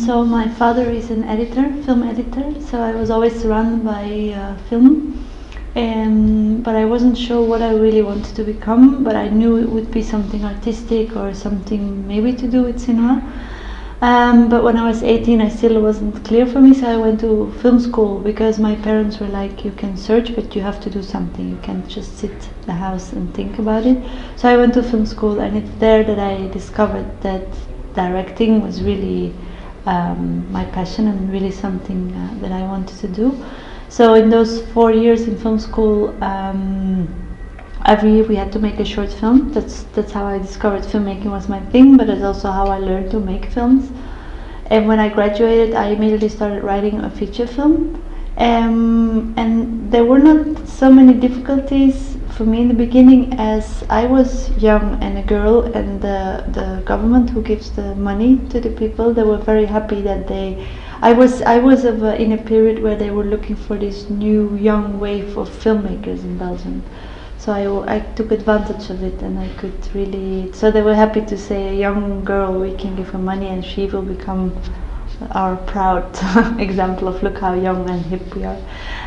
so my father is an editor, film editor. So I was always surrounded by uh, film, but I wasn't sure what I really wanted to become. But I knew it would be something artistic or something maybe to do with cinema. Um, but when I was 18, I still wasn't clear for me, so I went to film school because my parents were like, "You can search, but you have to do something. You can't just sit the house and think about it." So I went to film school, and it's there that I discovered that directing was really um, my passion and really something uh, that I wanted to do. So in those four years in film school. Um, every year we had to make a short film. That's that's how I discovered filmmaking was my thing, but it's also how I learned to make films. And when I graduated, I immediately started writing a feature film. Um, and there were not so many difficulties for me in the beginning as I was young and a girl, and the the government who gives the money to the people, they were very happy that they. I was I was a, in a period where they were looking for this new young wave of filmmakers in Belgium so I, I took advantage of it and I could really so they were happy to say a young girl we can give her money and she will become our proud example of look how young and hip we are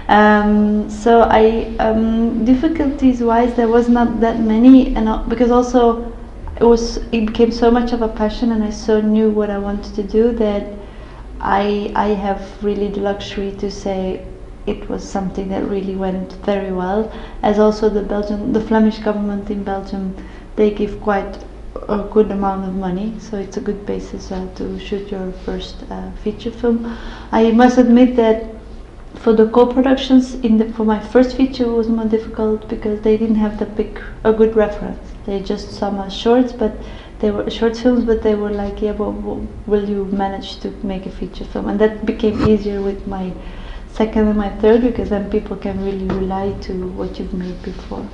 um, so I um, difficulties wise there was not that many and uh, because also it was it became so much of a passion and I so knew what I wanted to do that I I have really the luxury to say it was something that really went very well. As also the Belgian, the Flemish government in Belgium, they give quite a good amount of money, so it's a good basis uh, to shoot your first uh, feature film. I must admit that for the co-productions in the, for my first feature was more difficult because they didn't have the big a good reference. They just saw my shorts, but they were short films, but they were like, yeah, but will you manage to make a feature film? And that became easier with my second and my third because then people can really rely to what you've made before.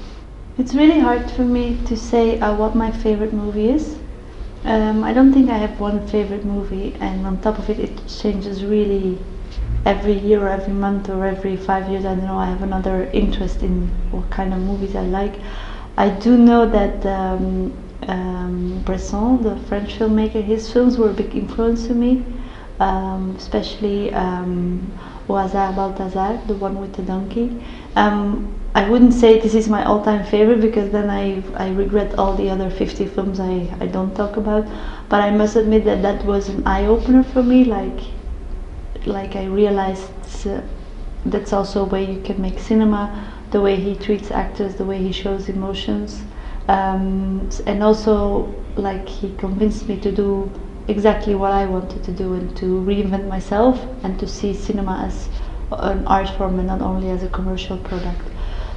It's really hard for me to say uh, what my favorite movie is. Um, I don't think I have one favorite movie, and on top of it, it changes really every year or every month or every five years. I don't know. I have another interest in what kind of movies I like. I do know that um, um, Bresson, the French filmmaker, his films were a big influence to me, um, especially um, Au Balthazar, the one with the donkey. Um, I wouldn't say this is my all-time favorite because then I, I regret all the other 50 films I, I don't talk about. But I must admit that that was an eye-opener for me. Like, like I realized uh, that's also a way you can make cinema. The way he treats actors, the way he shows emotions, um, and also like he convinced me to do exactly what I wanted to do and to reinvent myself and to see cinema as an art form and not only as a commercial product.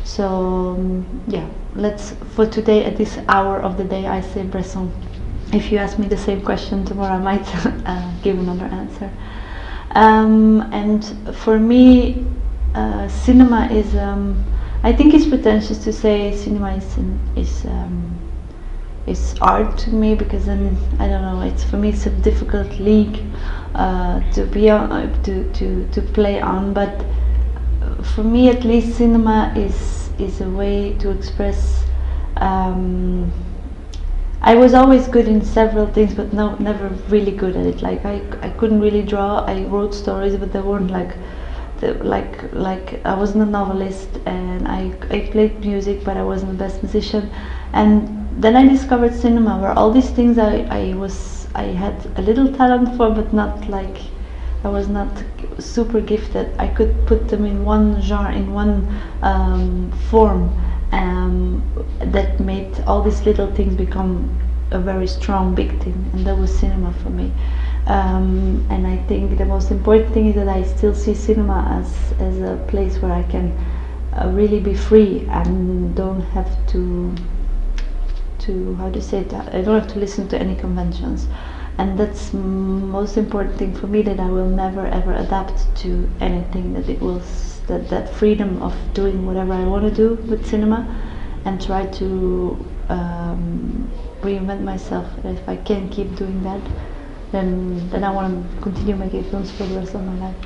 So um, yeah, let's for today at this hour of the day I say Bresson. If you ask me the same question tomorrow, I might uh, give another answer. Um, and for me, uh, cinema is. Um, I think it's pretentious to say cinema is is um, art to me because then I don't know it's for me it's a difficult league uh, to be on to, to, to play on but for me at least cinema is is a way to express um, I was always good in several things but no never really good at it. Like I, I couldn't really draw. I wrote stories but they weren't like the, like like I wasn't a novelist and I, I played music but I wasn't the best musician. And then I discovered cinema where all these things I, I was I had a little talent for but not like I was not super gifted. I could put them in one jar, in one um, form um, that made all these little things become a very strong big thing and that was cinema for me. Um, and I think the most important thing is that I still see cinema as, as a place where I can uh, really be free and don't have to to how to say that? I don't have to listen to any conventions and that's most important thing for me that I will never ever adapt to anything that it will that that freedom of doing whatever I want to do with cinema and try to um, reinvent myself. If I can keep doing that then then I want to continue making films for the rest of my life.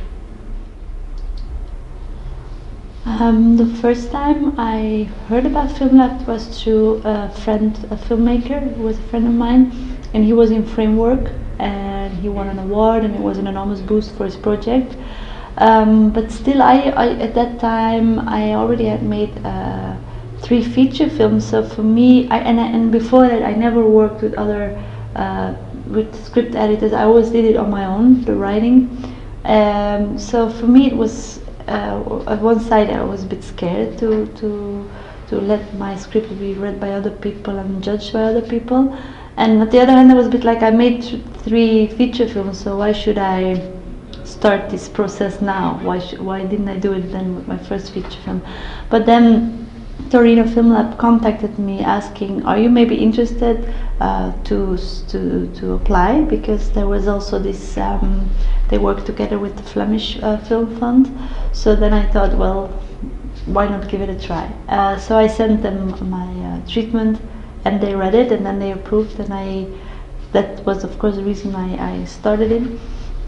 Um, the first time I heard about FilmLab was through a friend, a filmmaker who was a friend of mine, and he was in Framework, and he won an award, and it was an enormous boost for his project. Um, but still, I, I, at that time I already had made uh, three feature films. So for me, I, and and before that, I never worked with other uh, with script editors. I always did it on my own, the writing. Um, so for me, it was uh, at one side I was a bit scared to to to let my script be read by other people and judged by other people. And at the other hand, I was a bit like I made th three feature films, so why should I start this process now? Why why didn't I do it then with my first feature film? But then Torino Film Lab contacted me asking, "Are you maybe interested uh, to to to apply?" Because there was also this. Um, they work together with the Flemish uh, Film Fund. So then I thought, well, why not give it a try? Uh, so I sent them my uh, treatment, and they read it, and then they approved, and I. That was, of course, the reason I, I started it.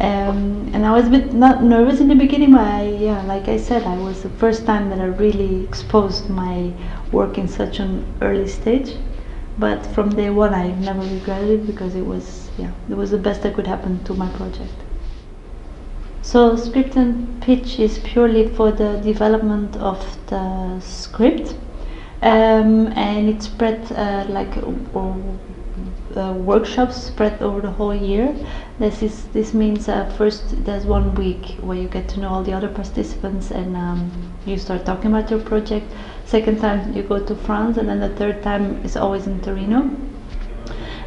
Um, and I was a bit not nervous in the beginning, but I, yeah, like I said, I was the first time that I really exposed my work in such an early stage. But from day one, I never regretted it because it was, yeah, it was the best that could happen to my project. So script and pitch is purely for the development of the script, um, and it's spread uh, like uh, workshops spread over the whole year. This is this means uh, first there's one week where you get to know all the other participants and um, you start talking about your project. Second time you go to France, and then the third time is always in Torino.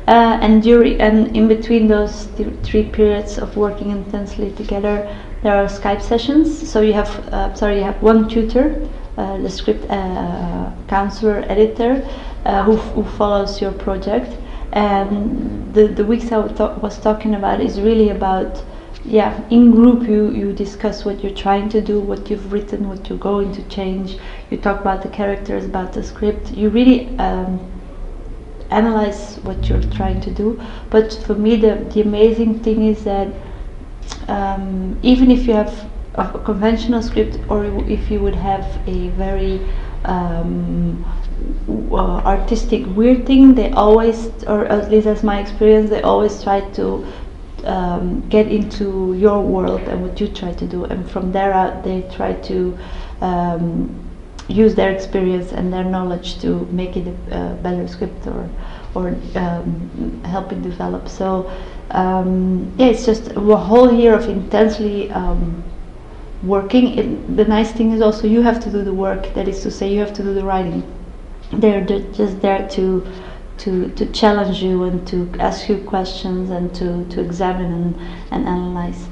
Uh, and during and in between those th three periods of working intensely together, there are Skype sessions. So you have uh, sorry, you have one tutor, uh, the script uh, counselor, editor, uh, who, who follows your project. And the, the weeks I was talking about is really about yeah in group you you discuss what you're trying to do what you've written what you're going to change. You talk about the characters about the script. You really um, analyze what you're trying to do. But for me the, the amazing thing is that um, even if you have a conventional script or if you would have a very um, uh, artistic weird thing they always or at least as my experience they always try to um, get into your world and what you try to do and from there out they try to um, use their experience and their knowledge to make it a, better script or or um, help it develop. So um, yeah it's just a whole year of intensely um, working it, the nice thing is also you have to do the work that is to say you have to do the writing. They're just there to to to challenge you and to ask you questions and to to examine and, and analyze.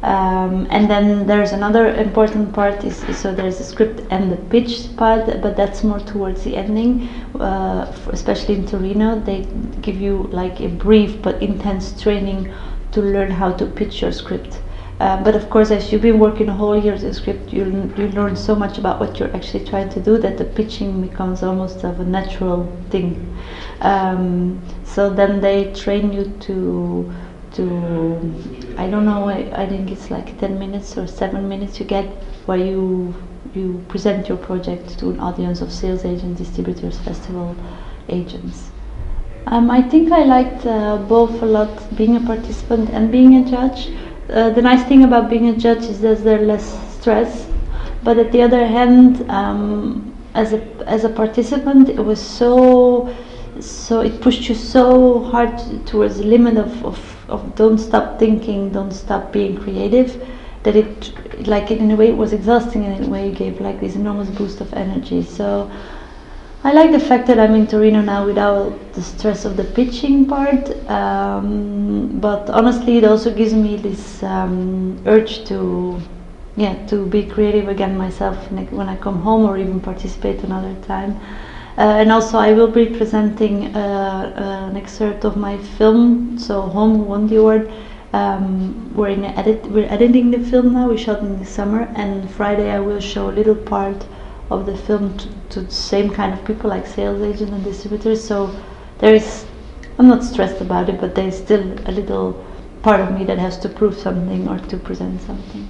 Um, and then there's another important part is so there's a script and the pitch part but that's more towards the ending. Uh, especially in Torino they give you like a brief but intense training to learn how to pitch your script uh, but of course, as you've been working a whole year the script, you, you learn so much about what you're actually trying to do that the pitching becomes almost of a natural thing. Um, so then they train you to to I don't know. I, I think it's like ten minutes or seven minutes you get where you you present your project to an audience of sales agents, distributors, festival agents. Um, I think I liked uh, both a lot, being a participant and being a judge. Uh, the nice thing about being a judge is that there's less stress, but at the other hand, um, as a as a participant, it was so so it pushed you so hard towards the limit of, of, of don't stop thinking, don't stop being creative, that it like in a way it was exhausting in a way it gave like this enormous boost of energy. So I like the fact that I'm in Torino now without the stress of the pitching part, um, but honestly, it also gives me this um, urge to, yeah, to be creative again myself when I come home or even participate another time. Uh, and also, I will be presenting uh, an excerpt of my film. So, Home won the award. Um, we're in edit. We're editing the film now. We shot in the summer, and Friday I will show a little part of the film to, to the same kind of people like sales agents and distributors. So there is, I'm not stressed about it, but there's still a little part of me that has to prove something or to present something.